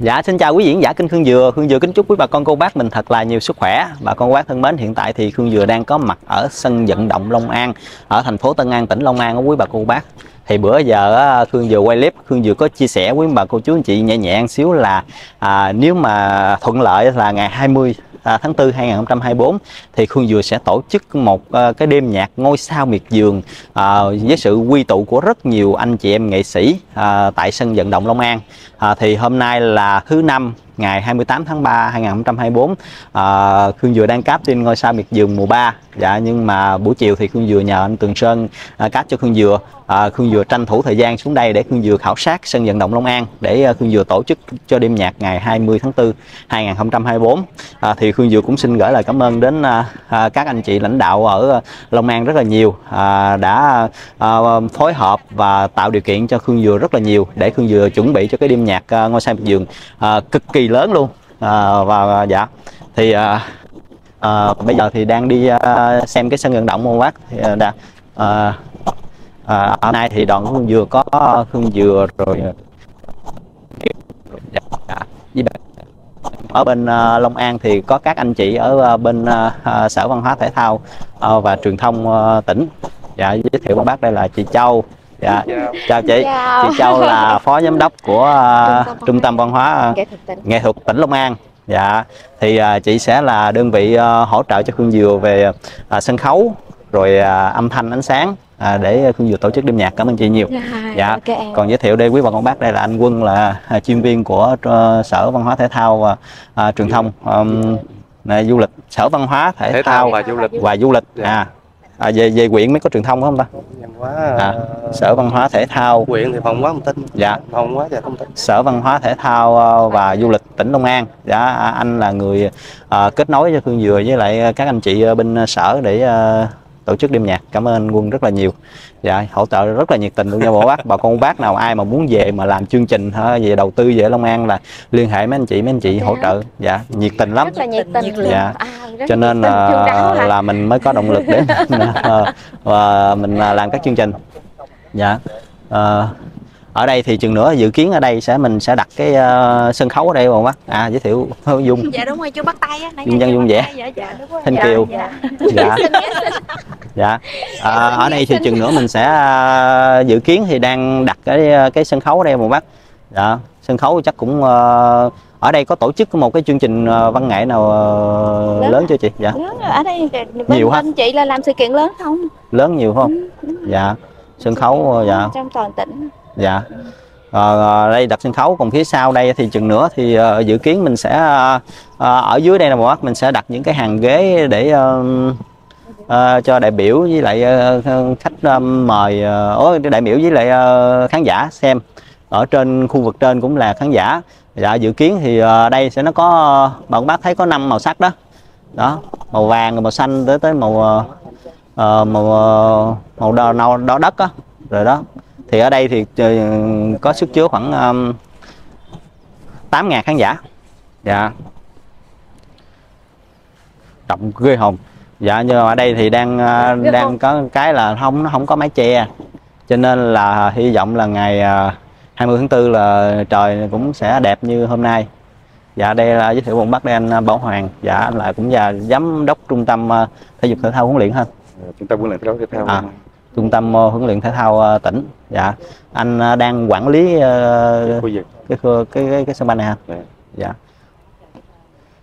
Dạ xin chào quý diễn giả kênh Khương Dừa. Khương Dừa kính chúc quý bà con cô bác mình thật là nhiều sức khỏe. Bà con cô bác thân mến hiện tại thì Khương Dừa đang có mặt ở sân vận động Long An Ở thành phố Tân An tỉnh Long An của quý bà cô bác. Thì bữa giờ Khương Dừa quay clip Khương Dừa có chia sẻ với bà cô chú anh chị nhẹ nhẹ xíu là à, nếu mà thuận lợi là ngày 20 à, tháng 4 2024 thì Khương Dừa sẽ tổ chức một à, cái đêm nhạc ngôi sao miệt vườn à, với sự quy tụ của rất nhiều anh chị em nghệ sĩ à, tại sân vận động Long An. À, thì hôm nay là thứ năm ngày 28 tháng 3 2024 à, Khương Dừa đang cáp trên ngôi sao miệt vườn mùa 3 dạ nhưng mà buổi chiều thì Khương Dừa nhờ anh Tường Sơn à, cáp cho Khương Dừa. À, Khương Dừa tranh thủ thời gian xuống đây để Khương Dừa khảo sát sân vận động Long An để à, Khương Dừa tổ chức cho đêm nhạc ngày 20 tháng 4 2024 à, thì Khương Dừa cũng xin gửi lời cảm ơn đến à, à, các anh chị lãnh đạo ở Long An rất là nhiều à, đã à, phối hợp và tạo điều kiện cho Khương Dừa rất là nhiều để Khương Dừa chuẩn bị cho cái đêm nhạc à, ngôi sao miệt vườn à, cực kỳ lớn luôn. À, và dạ. Thì à, à, bây giờ thì đang đi à, xem cái sân vận động môn bác. thì à, đã, à, à, hôm nay thì đoàn hương Dừa có à, Hương Dừa rồi à, dạ, ở bên uh, Long An thì có các anh chị ở uh, bên uh, Sở Văn hóa Thể thao uh, và Truyền thông uh, tỉnh. Dạ giới thiệu con bác đây là chị Châu dạ. Chào chị. Chào. chị Châu là phó giám đốc của uh, trung tâm văn hóa uh, nghệ thuật tỉnh. Long An. Dạ. Thì uh, chị sẽ là đơn vị uh, hỗ trợ cho Khương Dừa về uh, sân khấu rồi uh, âm thanh ánh sáng à, để Khương Dừa tổ chức đêm nhạc. Cảm ơn chị nhiều. Dạ ok em. còn giới thiệu đây quý bà con bác đây là anh Quân là à, chuyên viên của uh, sở văn hóa thể thao và à, truyền thông um, này, du lịch sở văn hóa thể, thể thao và du lịch. và du lịch. Dạ. à, à về về quyện mới có truyền thông không ta? Hóa à, ờ, sở văn hóa thể thao. quyện thì phòng hóa thông tin. Dạ. Phòng hóa và thông tin. Sở văn hóa thể thao ờ, và du lịch tỉnh Long An. Dạ à, anh là người ờ, kết nối cho Khương Dừa với lại các anh chị bên sở để ờ, tổ chức đêm nhạc. Cảm ơn anh Quân rất là nhiều. Dạ hỗ trợ rất là nhiệt tình luôn nha bà bác. Bà con bác nào ai mà muốn về mà làm chương trình ha, về đầu tư về Long An là liên hệ mấy anh chị mấy anh chị hỗ trợ. Dạ nhiệt tình lắm. Rất là nhiệt tình Dạ. à, cho nên là, à. là mình mới có động lực để mình, ờ, và mình làm các chương trình. Dạ. Ờ, ở đây thì chừng nữa dự kiến ở đây sẽ mình sẽ đặt cái ờ, sân khấu ở đây bà bác? À giới thiệu dung. Dạ đúng rồi chú bắt tay á Dung dân dung tay, dạ dạ Thanh dạ, Kiều. dạ. dạ. Dạ. À, ở đây thì chừng nữa mình sẽ à, dự kiến thì đang đặt cái cái sân khấu ở đây một bác? Dạ. Sân khấu chắc cũng ờ, ở đây có tổ chức một cái chương trình ờ, văn nghệ nào ờ, Lớn lớn chưa chị? Dạ. Lớn ở đây Nhiều bên chị là làm sự kiện lớn không? Lớn nhiều không? Dạ. Sân khấu ờ, dạ. Trong toàn tỉnh dạ. Ờ, ờ đây đặt sân khấu còn phía sau đây thì chừng nữa thì ờ, dự kiến mình sẽ ờ, ờ ở dưới đây là một bác mình sẽ đặt những cái hàng ghế để ờ, ờ, cho đại biểu với lại ờ, ờ khách ờ, mời ờ, đại biểu với lại ờ, khán giả xem. Ở trên khu vực trên cũng là khán giả. Dạ dự kiến thì ờ, đây sẽ nó có bạn bác thấy có năm màu sắc đó. Đó màu vàng rồi màu xanh tới tới màu ờ, màu màu đỏ, nâu đỏ đất á. Rồi đó thì ở đây thì ờ, có sức chứa khoảng um, 8.000 khán giả. Dạ. Rộng ghê hồn. Dạ nhưng mà ở đây thì đang ờ, Ghê đang có cái là không nó không có mái che. Cho nên là hy vọng là ngày ờ, 20 tháng 4 là trời cũng sẽ đẹp như hôm nay. Dạ đây là giới thiệu một bác đây anh ờ, Bảo Hoàng. Dạ anh là cũng là giám đốc trung tâm ờ, thể dục thể thao huấn luyện ha. Chúng ta huấn luyện thi đấu thể thao. À. trung tâm ờ, huấn luyện thể thao ờ, tỉnh. Dạ. Anh ờ, đang quản lý ờ, khu vực. cái, cái cái cái sân banh này ha Dạ. dạ.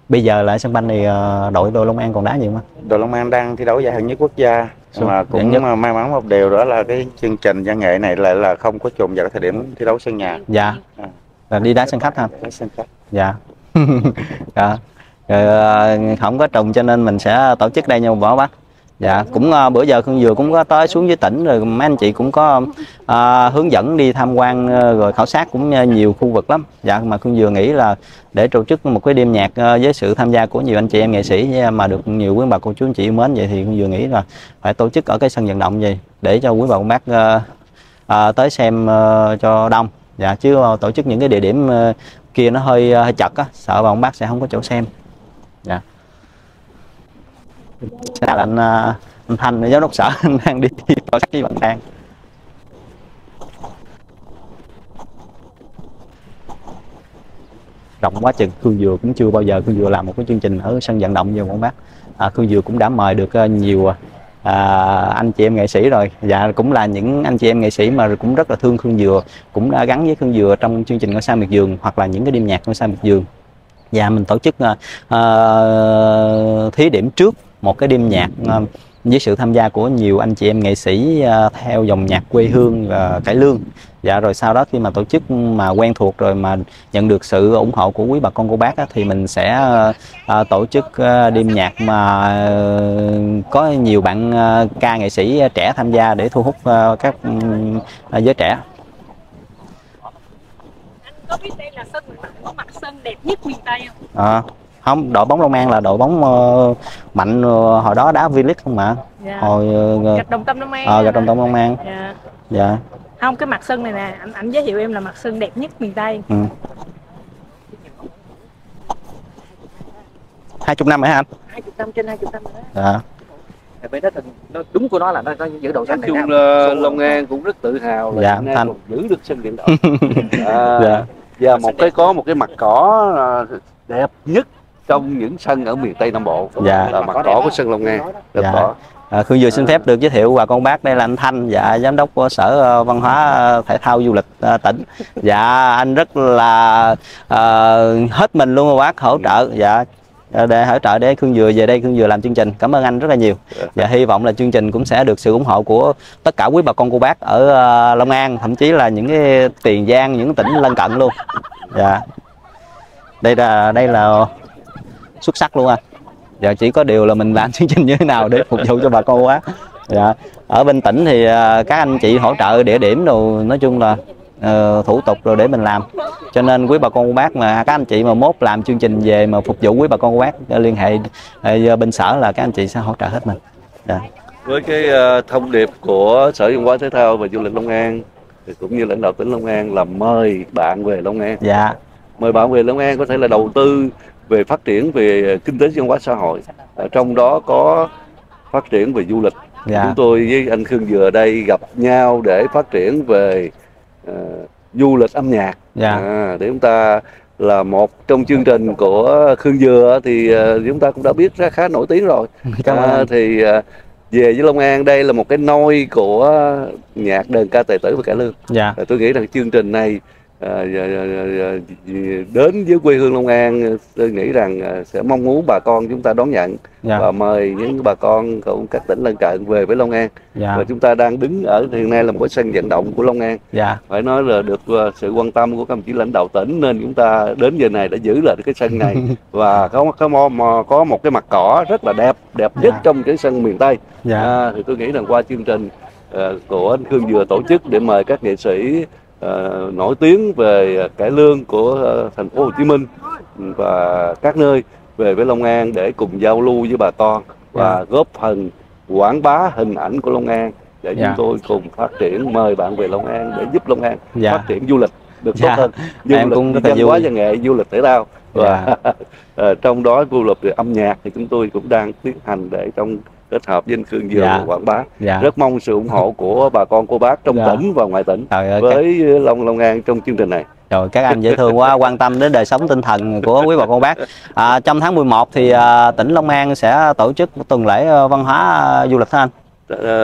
Bây giờ lại sân banh này đội đội Long An còn đá nhiều không đội Long An đang thi đấu giải hạng nhất quốc gia. Ừ, mà cũng nhất. may mắn một điều đó là cái chương trình văn nghệ này lại là không có trùng vào cái thời điểm thi đấu sân nhà. Dạ. À. là đi đá sân khách ha cái sân khách. Dạ. Dạ. Rồi, không có trùng cho nên mình sẽ tổ chức đây nha bác dạ cũng uh, bữa giờ Khương vừa cũng có tới xuống dưới tỉnh rồi mấy anh chị cũng có uh, hướng dẫn đi tham quan uh, rồi khảo sát cũng uh, nhiều khu vực lắm. Dạ mà Khương vừa nghĩ là để tổ chức một cái đêm nhạc uh, với sự tham gia của nhiều anh chị em nghệ sĩ mà được nhiều quý bà cô chú anh chị mến vậy thì Khương vừa nghĩ là phải tổ chức ở cái sân vận động gì để cho quý bà con bác uh, uh, tới xem uh, cho đông. Dạ chứ uh, tổ chức những cái địa điểm uh, kia nó hơi hơi chật á sợ bà con bác sẽ không có chỗ xem. Dạ. yeah là anh à, anh Thanh giám đốc sở anh đang đi khảo sát với bạn đang. Rộng quá chừng. Khương Dừa cũng chưa bao giờ Khương Dừa làm một cái chương trình ở sân vận động như quảng bác. À, Khương Dừa cũng đã mời được à, nhiều à, à, anh chị em nghệ sĩ rồi. Dạ cũng là những anh chị em nghệ sĩ mà cũng rất là thương Khương Dừa cũng đã gắn với Khương Dừa trong chương trình ngôi sao miệt vườn hoặc là những cái đêm nhạc ngôi sao miệt vườn. Và mình tổ chức à, à, thí điểm trước một cái đêm nhạc à, với sự tham gia của nhiều anh chị em nghệ sĩ à, theo dòng nhạc quê hương và cải lương. Dạ rồi sau đó khi mà tổ chức mà quen thuộc rồi mà nhận được sự ủng hộ của quý bà con cô bác á, thì mình sẽ à, tổ chức à, đêm nhạc mà à, có nhiều bạn à, ca nghệ sĩ trẻ tham gia để thu hút à, các à, giới trẻ. Có biết đây là sân có mặt sân đẹp nhất miền Tây không? À, không đội bóng Long An là đội bóng ờ, mạnh ờ, hồi đó đá V-League không mà Dạ. hồi uh, Gạch Đồng Tâm Long An. ờ gặp Đồng Tâm Long An Dạ. dạ Không cái mặt sân này nè, anh, anh giới thiệu em là mặt sân đẹp nhất miền Tây. ừ. hai chục năm hả anh 20 năm trên 20 năm rồi đó. dạ Thì bên đó thì nó đúng của nó là nó, nó giữ độ này chung Long An cũng rất tự hào là Dạ, giữ được sân vận động à, dạ và một cái có một cái mặt cỏ đẹp nhất trong những sân ở miền Tây Nam Bộ. Dạ. là mặt cỏ của sân Long An đẹp Dạ. cỏ à, Khương Dừa xin phép được giới thiệu bà con bác đây là anh Thanh dạ giám đốc của sở ờ, văn hóa ờ, thể thao du lịch ờ, tỉnh. Dạ anh rất là ờ, hết mình luôn bác hỗ trợ. Dạ để hỗ trợ để Khương Dừa về đây Khương Dừa làm chương trình. Cảm ơn anh rất là nhiều. Và hy vọng là chương trình cũng sẽ được sự ủng hộ của tất cả quý bà con cô bác ở Long An thậm chí là những cái Tiền Giang những tỉnh lân cận luôn. Dạ. Đây là đây là xuất sắc luôn anh giờ chỉ có điều là mình làm chương trình như thế nào để phục vụ cho bà con quá. Dạ ở bên tỉnh thì ờ, các anh chị hỗ trợ địa điểm đồ nói chung là ờ, thủ tục rồi để mình làm. Cho nên quý bà con cô bác mà các anh chị mà mốt làm chương trình về mà phục vụ quý bà con cô bác ờ, liên hệ ờ, bên sở là các anh chị sẽ hỗ trợ hết mình. Dạ. Với cái à, thông điệp của Sở Văn hóa Thể thao và Du lịch Long An thì cũng như lãnh đạo tỉnh Long An là mời bạn về Long An. Dạ. Mời bạn về Long An có thể là đầu tư về phát triển về kinh tế văn hóa xã hội. Ở trong đó có phát triển về du lịch. Dạ. Chúng tôi với anh Khương Dừa đây gặp nhau để phát triển về ờ, du lịch âm nhạc. Dạ. À, để chúng ta là một trong chương trình của Khương Dừa thì ờ, chúng ta cũng đã biết ra khá nổi tiếng rồi. À, thì ờ, về với Long An đây là một cái nôi của nhạc đơn ca tài tử và cải lương. Dạ. Và tôi nghĩ rằng chương trình này à, à, à, à, đến với quê hương Long An tôi nghĩ rằng à, sẽ mong muốn bà con chúng ta đón nhận dạ. và mời những bà con của các tỉnh lân cận về với Long An. Dạ. Và chúng ta đang đứng ở hiện nay là một cái sân vận động của Long An. Dạ. Phải nói là được ờ, sự quan tâm của các đồng chí lãnh đạo tỉnh nên chúng ta đến giờ này đã giữ lại cái sân này. Và có có có một cái mặt cỏ rất là đẹp đẹp nhất Dạ. trong cái sân miền Tây. Dạ. À, thì tôi nghĩ rằng qua chương trình ờ, của anh Khương vừa tổ chức để mời các nghệ sĩ ờ, nổi tiếng về cải lương của ờ, thành phố Hồ Chí Minh và các nơi về với Long An để cùng giao lưu với bà con và góp phần quảng bá hình ảnh của Long An để Dạ. chúng tôi cùng phát triển. Mời bạn về Long An để giúp Long An dạ. phát triển du lịch được tốt Dạ. hơn. Du Em lịch cũng văn hóa văn nghệ du lịch thể thao. Và ờ, trong đó du lịch về âm nhạc thì chúng tôi cũng đang tiến hành để trong kết hợp với anh Khương Dừa Dạ. quảng bá dạ rất mong sự ủng hộ của bà con cô bác trong Dạ. tỉnh và ngoài tỉnh trời ơi các, với Long Long An trong chương trình này trời các anh dễ thương quá quan tâm đến đời sống tinh thần của quý bà con bác à, trong tháng 11 thì à, tỉnh Long An sẽ tổ chức một tuần lễ ờ, văn hóa à, du lịch hả anh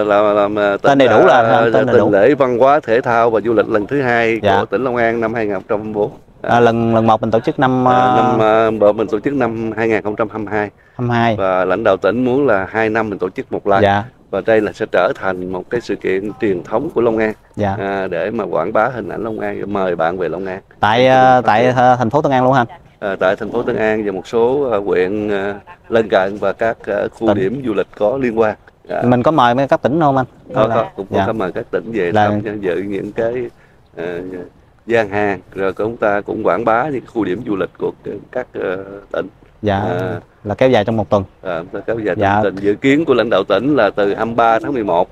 là làm Tên đầy đủ là- tên đầy đủ. tuần lễ văn hóa thể thao và du lịch lần thứ hai Dạ. của tỉnh Long An năm 2024 à, lần lần một mình tổ chức năm À, à, năm bờ mình tổ chức năm 2022 22 và lãnh đạo tỉnh muốn là hai năm mình tổ chức một lần. Dạ. Và đây là sẽ trở thành một cái sự kiện truyền thống của Long An. Dạ. À, để mà quảng bá hình ảnh Long An mời bạn về Long An. Tại à, tại à, thành phố Tân An luôn hả anh? à, tại thành phố Tân An và một số à, huyện lân cận và các khu Tỉnh. điểm du lịch có liên quan. À, mình có mời các tỉnh không anh? Có, là- có, cũng có dạ. có mời các tỉnh về Là- tham dự những cái à, gian hàng. Rồi chúng ta cũng quảng bá những khu điểm du lịch của các à, tỉnh. Dạ. À, là kéo dài trong một tuần à, chúng ta kéo dài Dạ. tình dự kiến của lãnh đạo tỉnh là từ 23 tháng 11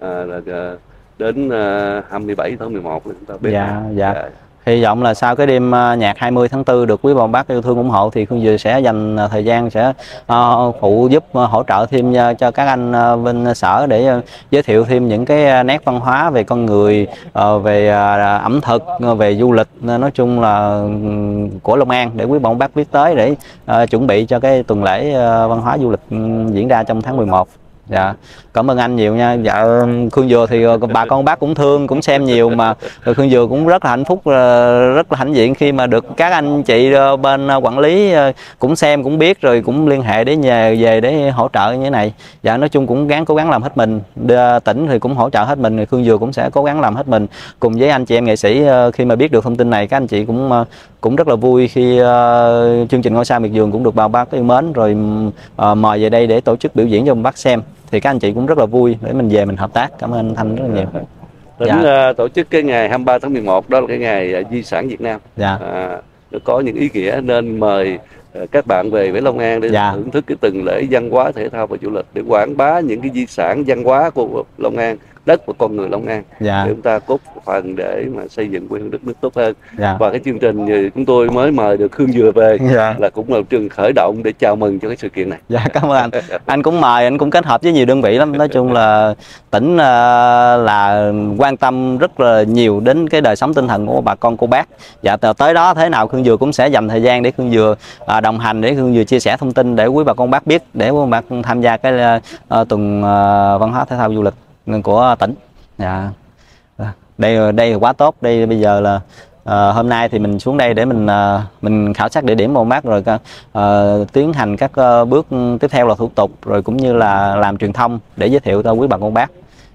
à, là, à, đến à, 27 tháng 11 là chúng ta biết Dạ, dạ hy vọng là sau cái đêm à, nhạc 20 tháng 4 được quý bà bác yêu thương ủng hộ thì Khương Dừa sẽ dành à, thời gian sẽ à, phụ giúp hỗ trợ thêm cho các anh bên sở để giới thiệu thêm những cái nét văn hóa về con người về ẩm thực về du lịch nói chung là của Long An để quý bà bác biết tới để chuẩn bị cho cái tuần lễ văn hóa du lịch diễn ra trong tháng 11 dạ. Cảm ơn anh nhiều nha. Dạ khương dừa thì ờ, bà con bác cũng thương, cũng xem nhiều mà khương dừa cũng rất là hạnh phúc ờ, rất là hãnh diện khi mà được các anh chị ờ, bên quản lý cũng xem, cũng biết rồi cũng liên hệ để nhờ về để hỗ trợ như thế này. Dạ nói chung cũng gắng, cố gắng làm hết mình. Tỉnh thì cũng hỗ trợ hết mình khương dừa cũng sẽ cố gắng làm hết mình. Cùng với anh chị em nghệ sĩ khi mà biết được thông tin này, các anh chị cũng cũng rất là vui khi chương trình ngôi sao miệt vườn cũng được bao bác yêu mến rồi mời về đây để tổ chức biểu diễn cho bác xem thì các anh chị cũng rất là vui để mình về mình hợp tác cảm ơn anh Thanh rất là nhiều Tỉnh Dạ. ờ, tổ chức cái ngày 23 tháng 11 đó là cái ngày ờ, di sản Việt Nam. dạ À, nó có những ý nghĩa nên mời ờ, các bạn về với Long An để Dạ. thưởng thức cái tuần lễ văn hóa thể thao và du lịch để quảng bá những cái di sản văn hóa của Long An, đất và con người Long An. Dạ. Để chúng ta góp phần để mà xây dựng quê hương đất nước tốt hơn. dạ. Và cái chương trình như chúng tôi mới mời được Khương Dừa về dạ. là cũng là trường khởi động để chào mừng cho cái sự kiện này. dạ cảm ơn anh. Anh cũng mời anh cũng kết hợp với nhiều đơn vị lắm. Nói chung là tỉnh ờ, là quan tâm rất là nhiều đến cái đời sống tinh thần của bà con cô bác. Dạ tới đó thế nào khương dừa cũng sẽ dành thời gian để khương dừa à, đồng hành để khương dừa chia sẻ thông tin để quý bà con bác biết để quý bà bác tham gia cái ờ, ờ, tuần ờ, văn hóa thể thao du lịch của tỉnh. Dạ. Ờ, đây đây là quá tốt. Đây bây giờ là ờ, hôm nay thì mình xuống đây để mình ờ, mình khảo sát địa điểm mô mát rồi ờ, tiến hành các ờ, bước tiếp theo là thủ tục rồi cũng như là làm truyền thông để giới thiệu cho quý bà con bác.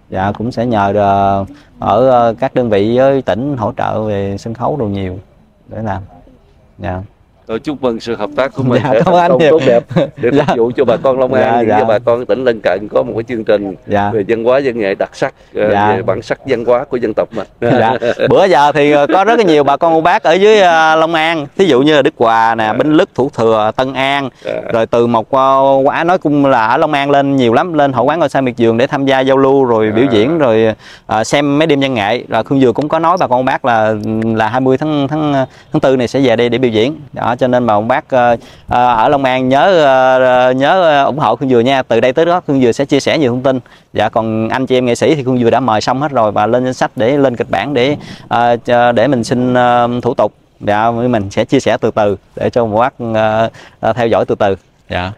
Dạ cũng sẽ nhờ ờ, ở ờ, các đơn vị với tỉnh hỗ trợ về sân khấu đồ nhiều để làm. Dạ. Tôi chúc mừng sự hợp tác của mình Dạ, sẽ thành công tốt đẹp để Dạ. phục vụ cho bà con Long An Dạ, cũng dạ. như bà con tỉnh lân cận có một cái chương trình dạ về văn hóa văn nghệ đặc sắc ờ, Dạ. về bản sắc văn hóa của dân tộc mình. dạ bữa giờ thì ờ, có rất là nhiều bà con cô bác ở dưới ờ, Long An thí dụ như là Đức Hòa nè Binh Lức Thủ Thừa Tân An Dạ. rồi từ một quả nói chung là ở Long An lên nhiều lắm lên hội quán ngôi sao miệt vườn để tham gia giao lưu rồi biểu À. diễn rồi xem mấy đêm văn nghệ rồi Khương Dừa cũng có nói bà con bác là là 20 tháng tháng tháng tư này sẽ về đây để biểu diễn đó cho nên mà ông bác ờ, ờ, ở Long An nhớ ờ, nhớ ủng hộ Khương Dừa nha. Từ đây tới đó Khương Dừa sẽ chia sẻ nhiều thông tin. Dạ còn anh chị em nghệ sĩ thì Khương Dừa đã mời xong hết rồi và lên danh sách để lên kịch bản để để mình xin thủ tục. Dạ mình sẽ chia sẻ từ từ để cho một bác theo dõi từ từ. Dạ.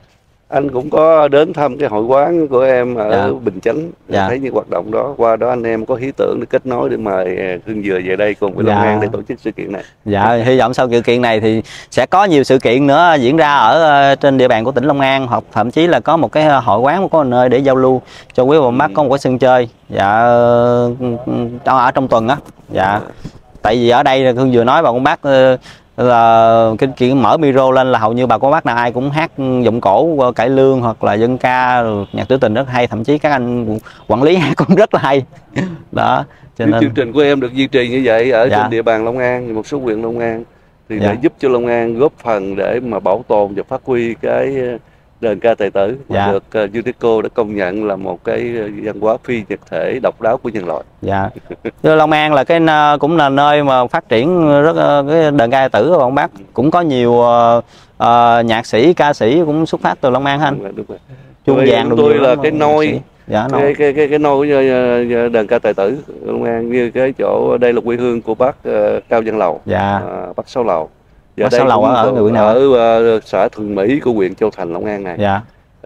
Anh cũng có đến thăm cái hội quán của em ở Dạ. Bình Chánh Dạ. thấy những hoạt động đó qua đó anh em có ý tưởng để kết nối để mời ờ, Khương Dừa về đây cùng với Long Dạ. An để tổ chức sự kiện này. Dạ, hy vọng sau sự kiện này thì sẽ có nhiều sự kiện nữa diễn ra ở ờ, trên địa bàn của tỉnh Long An hoặc thậm chí là có một cái ờ, hội quán có một nơi để giao lưu cho quý bà bác có một cái sân chơi. Dạ ờ, ở ở trong tuần á. Dạ. Tại vì ở đây là Hương vừa nói bà con bác là cái chuyện mở micro lên là hầu như bà con bác nào ai cũng hát giọng cổ ờ, cải lương hoặc là dân ca nhạc trữ tình rất hay thậm chí các anh quản lý hát cũng rất là hay đó cho nên chương trình của em được duy trì như vậy ở Dạ. trên địa bàn Long An, một số huyện Long An thì Dạ. để giúp cho Long An góp phần để mà bảo tồn và phát huy cái ờ, đờn ca tài tử Dạ. được ờ, UNESCO đã công nhận là một cái ờ, văn hóa phi vật thể độc đáo của nhân loại. dạ Long An là cái n- cũng là nơi mà phát triển rất ờ, cái đờn ca tài tử các bạn bác cũng có nhiều ờ, ờ, nhạc sĩ ca sĩ cũng xuất phát từ Long An anh Đúng rồi, đúng rồi. chuông Tôi- vàng là lắm, cái nôi. dạ cái cái cái cái nôi ờ, ờ, đờn ca tài tử Long An như cái chỗ đây là quê hương của bác ờ, Cao Văn Lầu dạ à, bác Sáu Lầu Và Bác Sáu Lầu ở- huyện nào ở ờ, xã Thường Mỹ của huyện Châu Thành Long An này dạ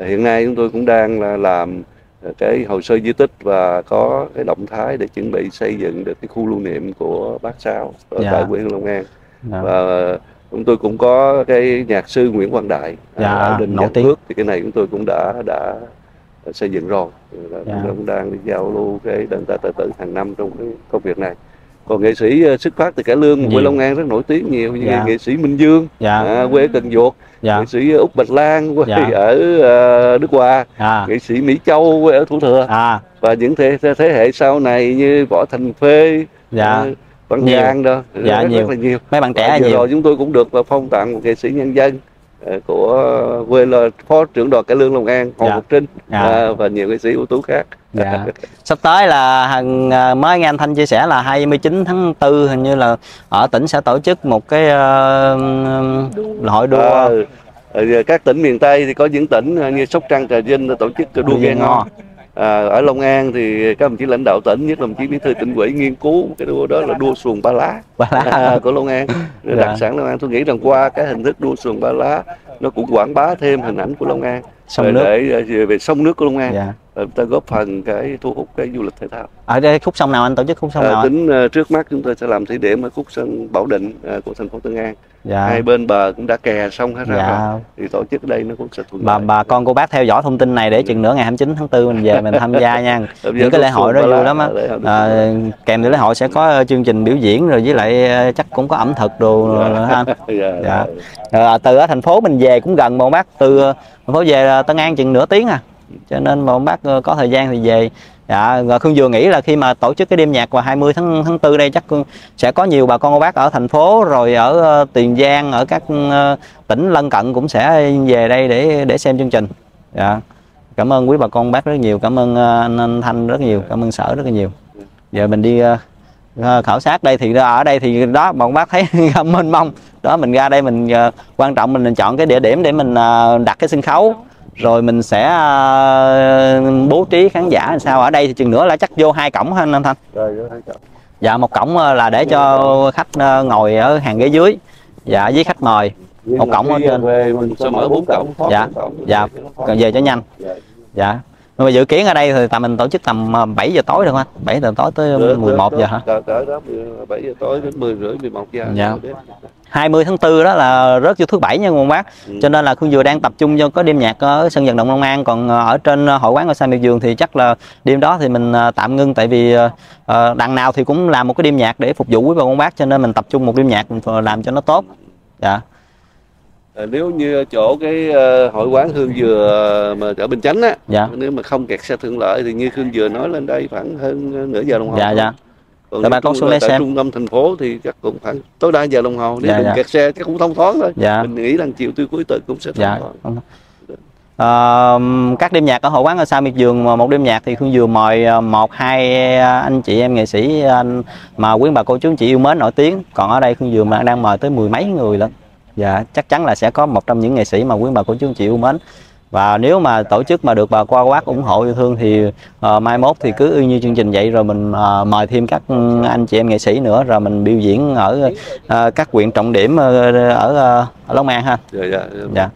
hiện nay chúng tôi cũng đang là làm ờ, cái hồ sơ di tích và có cái động thái để chuẩn bị xây dựng được cái khu lưu niệm của bác Sáu ở Dạ. tại hương Long An dạ. và chúng tôi cũng có cái nhạc sư Nguyễn Quang Đại Dạ, ở đình nổi. Phước thì cái này chúng tôi cũng đã đã xây dựng rồi Đã- Dạ. cũng đang đi giao lưu cái đơn ca tài tử hàng năm trong cái công việc này còn nghệ sĩ ờ, xuất phát từ cải lương quê Long An rất nổi tiếng nhiều như Dạ. nghệ sĩ Minh Dương dạ à, quê Cần Duộc dạ nghệ sĩ Úc Bạch Lan quê Dạ. ở ờ, Đức Hòa à nghệ sĩ Mỹ Châu quê ở Thủ Thừa à và những thế, thế, hệ sau này như Võ Thành Phê dạ ờ, Văn Nhiều. Giang đó Dạ, rất, nhiều. rất là nhiều mấy bạn và trẻ vừa nhiều rồi chúng tôi cũng được phong tặng một nghệ sĩ nhân dân của quê là phó trưởng đoàn cải lương Long An Hồ Dạ. Ngọc Trinh Dạ. à, và nhiều nghệ sĩ ưu tú khác dạ. Sắp tới là hàng à, mới nghe anh Thanh chia sẻ là 29 tháng 4 hình như là ở tỉnh sẽ tổ chức một cái ờ, hội đua. Ờ, các tỉnh miền Tây thì có những tỉnh ờ, như Sóc Trăng, Trà Vinh tổ chức đua ghe ngò. À, ở Long An thì các đồng chí lãnh đạo tỉnh nhất là đồng chí bí thư tỉnh ủy nghiên cứu cái đua đó là đua xuồng ba lá. Ba lá. À, của Long An. Dạ. đặc sản Long An. Tôi nghĩ rằng qua cái hình thức đua xuồng ba lá nó cũng quảng bá thêm hình ảnh của Long An. Sông nước. để về, về sông nước của Long An. Dạ Rồi ta góp phần cái thu hút cái du lịch thể thao. Ở đây khúc sông nào anh tổ chức khúc sông à, nào anh? tính ờ, trước mắt chúng tôi sẽ làm thí điểm ở khúc sông Bảo Định ờ, của thành phố Tân An. Dạ. Hai bên bờ cũng đã kè xong hết ra rồi. Dạ thì tổ chức ở đây nó cũng sẽ thuận bà lợi. bà con cô bác theo dõi thông tin này để chừng nữa ngày 29 tháng 4 mình về mình tham gia nha. Những cái lễ hội đó vui lắm á. à, kèm theo lễ hội sẽ có ờ, chương trình biểu diễn rồi với lại ờ, chắc cũng có ẩm thực đồ nữa ha. Dạ, Dạ. Ờ, từ ở thành phố mình về cũng gần mà bác. Từ ờ, thành phố về Tân An chừng nửa tiếng à cho nên mà ông bác ờ, có thời gian thì về. Dạ rồi Khương vừa nghĩ là khi mà tổ chức cái đêm nhạc vào 20 tháng tháng 4 đây chắc sẽ có nhiều bà con cô bác ở thành phố rồi ở ờ, Tiền Giang ở các ờ, tỉnh lân cận cũng sẽ về đây để để xem chương trình. Dạ. Cảm ơn quý bà con bác rất nhiều. Cảm ơn anh, anh Thanh rất nhiều. Cảm ơn sở rất là nhiều. Giờ mình đi khảo sát đây thì ở đây thì đó bọn bác thấy mênh mông. Đó mình ra đây mình quan trọng mình chọn cái địa điểm để mình đặt cái sân khấu rồi mình sẽ ờ, bố trí khán giả làm sao? Ở đây thì chừng nữa là chắc vô hai cổng ha anh Thanh. Rồi, dạ một cổng ờ, là để cho khách ờ, ngồi ở hàng ghế dưới. Dạ với khách mời. Một cổng ở trên. về mình sẽ mở bốn cổng thoát Dạ, bốn cổng, dạ, còn về cho nhanh. Dạ. Nhưng mà dự kiến ở đây thì tầm mình tổ chức tầm ờ, 7 giờ tối được không anh 7 giờ tối tới Được, 11 được, giờ hả Cỡ cỡ đó 7 giờ tối đến 10 rưỡi 11 giờ. Dạ. Đến. 20 tháng 4 đó là rớt vô thứ bảy nha cô bác Ừ. cho nên là Khương vừa đang tập trung cho có đêm nhạc ở sân vận động Long An còn ờ, ở trên ờ, hội quán ở Sa Miệt Vườn thì chắc là đêm đó thì mình ờ, tạm ngưng tại vì ờ, ờ, đằng nào thì cũng làm một cái đêm nhạc để phục vụ quý bà con bác cho nên mình tập trung một đêm nhạc mình làm cho nó tốt dạ nếu như chỗ cái ờ, hội quán Hương Dừa mà ở Bình Chánh á, dạ nếu mà không kẹt xe thuận lợi thì như Hương Dừa nói lên đây khoảng hơn nửa giờ đồng hồ. dạ dạ Còn bà con xuống đây xem. trung tâm thành phố thì chắc cũng khoảng tối đa giờ đồng hồ. Nếu Dạ, đừng dạ. kẹt xe chắc cũng thông thoáng thôi. dạ Mình nghĩ rằng chiều tư cuối tuần cũng sẽ thông dạ thoáng. Ờ, các đêm nhạc ở hội quán ở Sa Miệt Vườn mà một đêm nhạc thì Khương vừa mời ờ, một hai anh chị em nghệ sĩ anh mà quý bà cô chú anh chị yêu mến nổi tiếng còn ở đây Khương mà đang mời tới mười mấy người lận dạ chắc chắn là sẽ có một trong những nghệ sĩ mà quý bà cô chú anh chị yêu mến. Và nếu mà tổ chức mà được bà qua quát ủng hộ yêu thương thì ờ, mai mốt thì cứ y như chương trình vậy rồi mình ờ, mời thêm các anh chị em nghệ sĩ nữa rồi mình biểu diễn ở ờ, các huyện trọng điểm ờ, ở, ở Long An ha. Dạ, dạ. dạ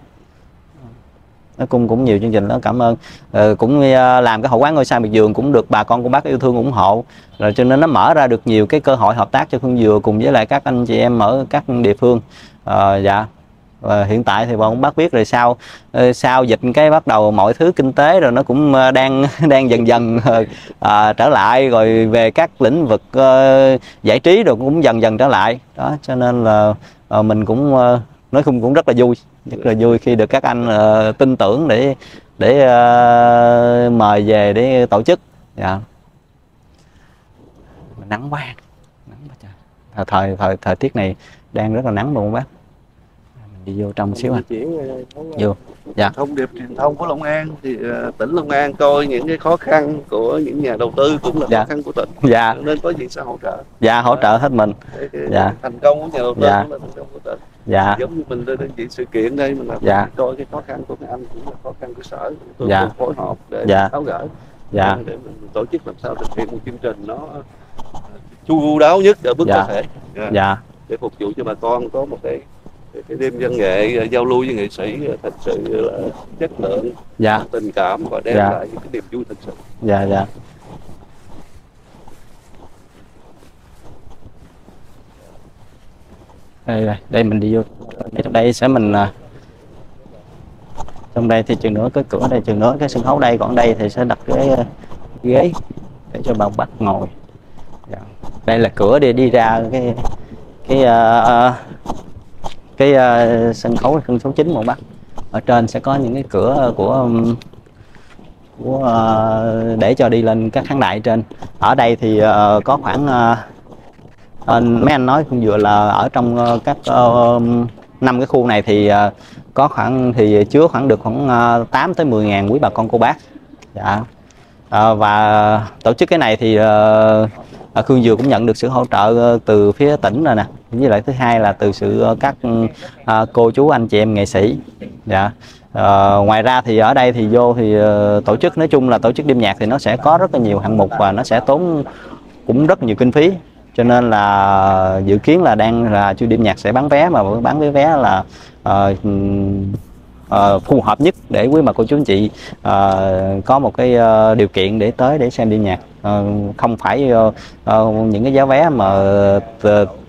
nó cũng cũng nhiều chương trình đó cảm ơn. Ờ, cũng ờ, làm cái hội quán ngôi sao miệt vườn cũng được bà con của bác yêu thương ủng hộ. Rồi cho nên nó mở ra được nhiều cái cơ hội hợp tác cho phương Dừa cùng với lại các anh chị em ở các địa phương. Ờ, dạ. Và hiện tại thì bọn bác biết rồi sau ờ, sau dịch cái bắt đầu mọi thứ kinh tế rồi nó cũng ờ, đang đang dần dần à, trở lại. Rồi về các lĩnh vực à, giải trí rồi cũng dần dần trở lại. Đó cho nên là à, mình cũng à, nói chung cũng rất là vui rất là vui khi được các anh ờ, tin tưởng để để ờ, mời về để tổ chức. Dạ. Nắng quá nắng quá trời. Thời thời thời, thời tiết này đang rất là nắng luôn bác. Mình đi vô trong xíu anh Chuyển, ờ, thông- vô Dạ. thông điệp truyền thông của Long An thì ờ, tỉnh Long An coi những cái khó khăn của những nhà đầu tư cũng là Dạ. khó khăn của tỉnh. Dạ. Nên có gì sẽ hỗ trợ. Dạ hỗ trợ hết mình. Cái- cái Dạ. thành công của nhà đầu tư Dạ. cũng là thành công của tỉnh dạ giống như mình lên đơn vị sự kiện đây mình làm Dạ. coi cái khó khăn của mấy anh cũng là khó khăn của sở tôi Dạ. phối hợp để Dạ. tháo gỡ dạ để mình tổ chức làm sao thực hiện một chương trình nó chu đáo nhất ở mức Dạ. có thể Dạ. dạ để phục vụ cho bà con có một cái cái cái đêm văn nghệ ờ, giao lưu với nghệ sĩ ờ, thật sự là chất lượng dạ tình cảm và đem Dạ. lại những cái niềm vui thật sự dạ dạ đây đây, đây mình đi vô. Đây, trong đây sẽ mình à, trong đây thì chừng nữa cái cửa đây chừng nữa cái sân khấu đây còn đây thì sẽ đặt cái à, ghế để cho bà bắt ngồi. Dạ. Đây là cửa để đi ra cái cái uh, cái uh, sân khấu sân khấu chính một bác. Ở trên sẽ có những cái cửa của um, của uh, để cho đi lên các khán đài trên. Ở đây thì uh, có khoảng uh, ờ, mấy anh nói cũng vừa là ở trong ờ, các ờ, năm cái khu này thì ờ, có khoảng thì chứa khoảng được khoảng uh, 8 tới 10 ngàn quý bà con cô bác. Dạ. À, và tổ chức cái này thì à, Khương Dừa cũng nhận được sự hỗ trợ từ phía tỉnh rồi nè. Với lại thứ hai là từ sự các à, cô chú anh chị em nghệ sĩ. Dạ. Ờ, ngoài ra thì ở đây thì vô thì ờ, tổ chức nói chung là tổ chức đêm nhạc thì nó sẽ có rất là nhiều hạng mục và nó sẽ tốn cũng rất nhiều kinh phí cho nên là dự kiến là đang là chu điểm nhạc sẽ bán vé mà bán cái vé là uh, uh, phù hợp nhất để quý bà cô chú anh chị uh, có một cái uh, điều kiện để tới để xem đêm nhạc. Uh, không phải uh, uh, những cái giá vé mà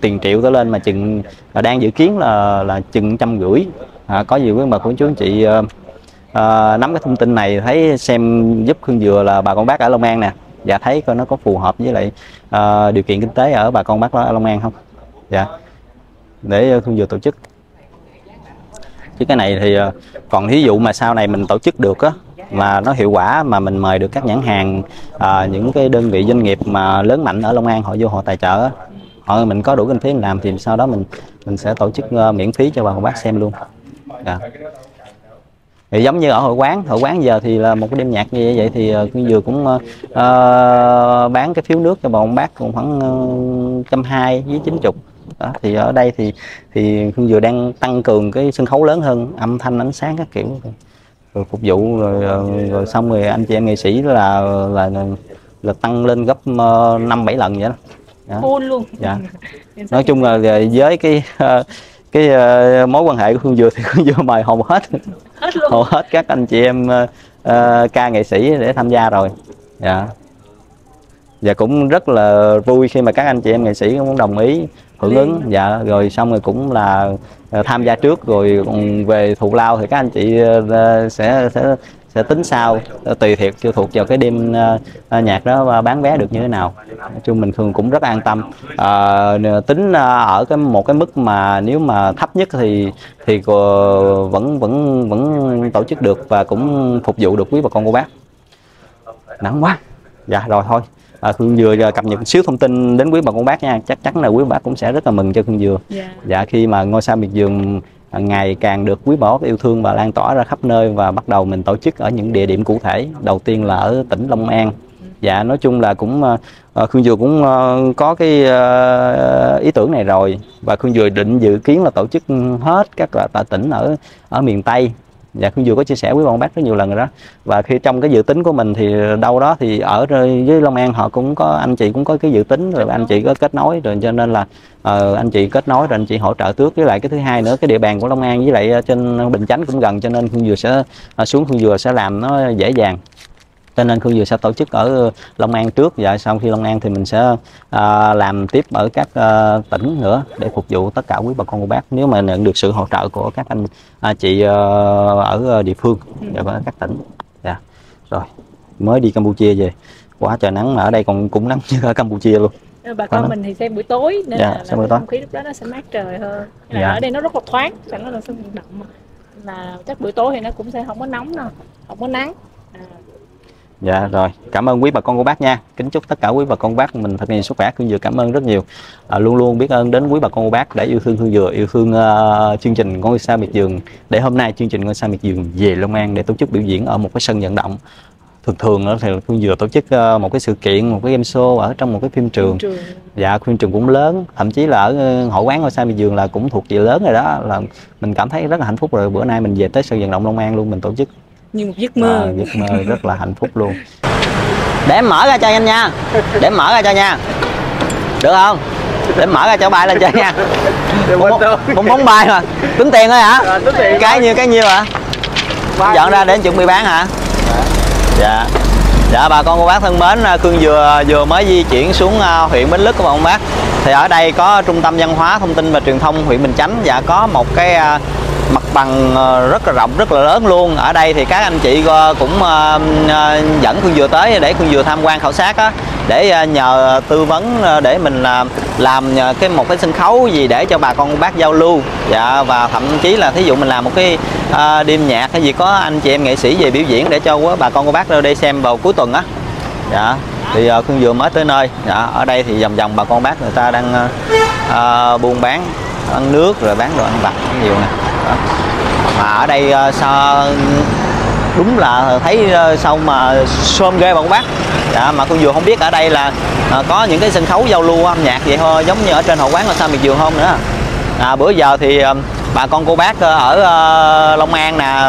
tiền triệu tới lên mà chừng uh, đang dự kiến là là chừng trăm rưỡi. Uh, có gì quý bà cô chú anh chị uh, uh, nắm cái thông tin này thấy xem giúp hương Dừa là bà con bác ở Long An nè dạ thấy coi nó có phù hợp với lại uh, điều kiện kinh tế ở bà con bác ở Long An không? Dạ. Để Khương vừa tổ chức. Chứ cái này thì ờ, còn thí dụ mà sau này mình tổ chức được á mà nó hiệu quả mà mình mời được các nhãn hàng ờ, những cái đơn vị doanh nghiệp mà lớn mạnh ở Long An họ vô họ tài trợ á, họ mình có đủ kinh phí mình làm thì sau đó mình mình sẽ tổ chức uh, miễn phí cho bà con bác xem luôn. Dạ thì giống như ở hội quán hội quán giờ thì là một cái đêm nhạc như vậy thì uh, vừa cũng ờ, ờ, bán cái phiếu nước cho con bác cũng khoảng trăm hai với chín chục đó, thì ở đây thì thì Khương Dừa đang tăng cường cái sân khấu lớn hơn âm thanh ánh sáng các kiểu rồi phục vụ rồi, rồi xong rồi anh chị em nghệ sĩ là là là tăng lên gấp năm bảy lần vậy đó Đó. Luôn. Dạ. nói chung là với cái ờ, cái ờ, mối quan hệ của Khương Dừa thì Khương Dừa mời hầu hết. Hết luôn. hầu hết các anh chị em ờ, ca nghệ sĩ để tham gia rồi. Dạ. Và cũng rất là vui khi mà các anh chị em nghệ sĩ cũng đồng ý hưởng ứng. Dạ rồi xong rồi cũng là tham gia trước rồi còn về thù lao thì các anh chị sẽ sẽ sẽ tính sau ờ, tùy thiệt chưa thuộc vào cái đêm ờ, ờ, nhạc đó và bán vé được như thế nào. Nói chung mình thường cũng rất an tâm. Ờ, n- tính ờ, ở cái một cái mức mà nếu mà thấp nhất thì thì cô vẫn vẫn vẫn tổ chức được và cũng phục vụ được quý bà con cô bác. Nắng quá. Dạ rồi thôi. À, Khương Dừa cập nhật xíu thông tin đến quý bà con bác nha. Chắc chắn là quý bà cũng sẽ rất là mừng cho Khương Dừa. Dạ. dạ khi mà ngôi sao miệt vườn ngày càng được quý bảo yêu thương và lan tỏa ra khắp nơi và bắt đầu mình tổ chức ở những địa điểm cụ thể. Đầu tiên là ở tỉnh Long An. Dạ nói chung là cũng ờ, ờ, Khương Dừa cũng ờ, có cái ý tưởng này rồi. Và Khương Dừa định dự kiến là tổ chức hết các loại tỉnh ở ở miền Tây dạ Khương Dừa có chia sẻ với bọn bác rất nhiều lần rồi đó. Và khi trong cái dự tính của mình thì đâu đó thì ở với Long An họ cũng có anh chị cũng có cái dự tính rồi anh chị có kết nối rồi cho nên là ờ, anh chị kết nối rồi anh chị hỗ trợ trước với lại cái thứ hai nữa cái địa bàn của Long An với lại ờ, trên Bình Chánh cũng gần cho nên Khương Dừa sẽ ờ, xuống Khương Dừa sẽ làm nó dễ dàng cho nên Khương Dừa sẽ tổ chức ở Long An trước và sau khi Long An thì mình sẽ à, làm tiếp ở các à, tỉnh nữa để phục vụ tất cả quý bà con cô bác. Nếu mà nhận được sự hỗ trợ của các anh à, chị ờ, ở địa phương và ở các tỉnh. Dạ. Rồi mới đi Campuchia về. Quá trời nắng mà ở đây còn cũng nắng như ở Campuchia luôn. Bà Quá con mình thì xem buổi tối nên Dạ, là, là buổi tối. không khí lúc đó nó sẽ mát trời hơn. Là Dạ. ở đây nó rất là thoáng nói là sân vận động. Mà là chắc buổi tối thì nó cũng sẽ không có nóng đâu không có nắng. À, Dạ rồi, cảm ơn quý bà con cô bác nha. Kính chúc tất cả quý bà con cô bác mình thật nhiều sức khỏe. Khương Dừa cảm ơn rất nhiều. À, luôn luôn biết ơn đến quý bà con cô bác đã yêu thương Khương Dừa, yêu thương ờ, chương trình Ngôi sao miệt vườn. Để hôm nay chương trình Ngôi sao miệt vườn về Long An để tổ chức biểu diễn ở một cái sân vận động. Thường thường thì Khương Dừa tổ chức ờ, một cái sự kiện, một cái game show ở trong một cái phim trường. trường Dạ, phim trường cũng lớn, thậm chí là ở ờ, hội quán Ngôi sao miệt vườn là cũng thuộc về lớn rồi đó. Là mình cảm thấy rất là hạnh phúc rồi. Bữa nay mình về tới sân vận động Long An luôn mình tổ chức như một giấc mơ. À, giấc mơ rất là hạnh phúc luôn. Để em mở ra cho anh nha. Để em mở ra cho nha. Được không? Để em mở ra cho bài lên chơi nha. Bóng, bóng bài. mà. Tính tiền thôi hả? Cái nhiêu cái nhiêu hả? Dọn ra để anh chuẩn bị bán hả? Dạ. Dạ bà con cô bác thân mến khương vừa vừa mới di chuyển xuống à, huyện bến lức của bà con bác thì ở đây có trung tâm văn hóa, thông tin và truyền thông huyện bình chánh. Và có một cái à, mặt bằng ờ, rất là rộng, rất là lớn luôn. Ở đây thì các anh chị ờ, cũng ờ, dẫn Khương Dừa tới để Khương Dừa tham quan khảo sát á, để nhờ tư vấn để mình làm làm cái một cái sân khấu gì để cho bà con bác giao lưu. Dạ và thậm chí là thí dụ mình làm một cái đêm nhạc hay gì, có anh chị em nghệ sĩ về biểu diễn để cho bà con cô bác ra đây xem vào cuối tuần á. Dạ thì uh, Khương Dừa mới tới nơi. Dạ ở đây thì vòng vòng bà con bác người ta đang uh, buôn bán ăn nước rồi bán đồ ăn vặt nhiều nè. Đó. mà ở đây uh, sao đúng là thấy uh, sao mà xôm ghê bà con bác. Dạ, mà khương vừa không biết ở đây là uh, có những cái sân khấu giao lưu âm nhạc vậy thôi giống như ở trên hậu quán ở sao miệt vườn không nữa à, bữa giờ thì ờ, bà con cô bác ờ, ở ờ, Long An nè